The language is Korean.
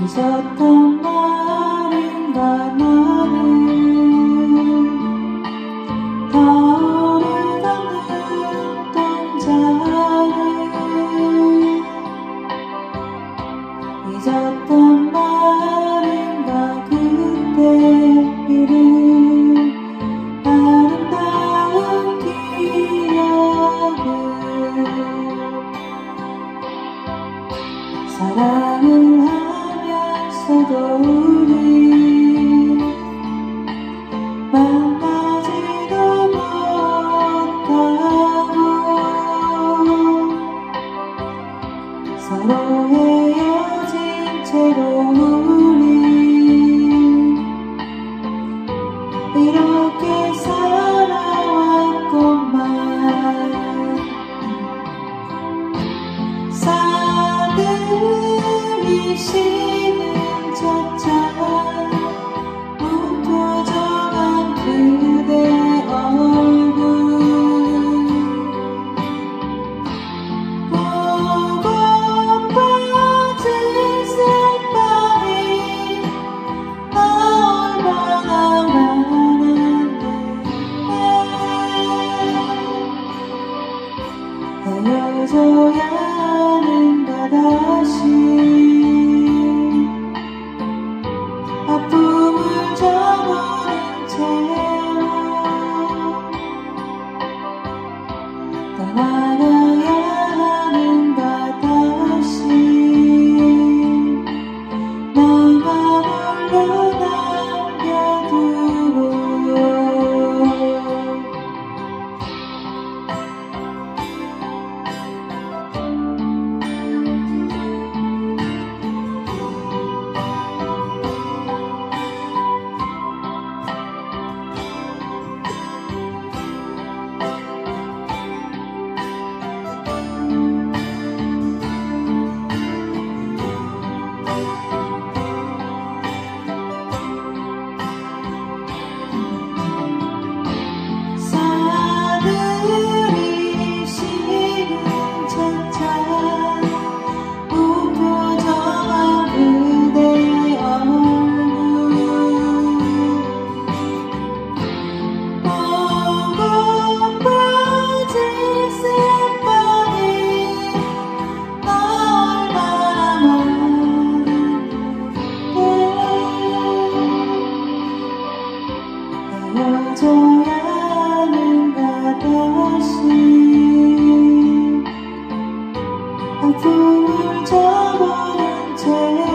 잊었던 말인가 나는 타오르던 눈동자를 잊었던 말인가 그때 이름 아름다운 기억을 사랑을 우리 만나지도 못하고 서로 헤어진 채로 우리 이렇게 살아왔건만 사들이 쉬 많은데 헤어져야 하는가 다시. 아픔을 저버린 채로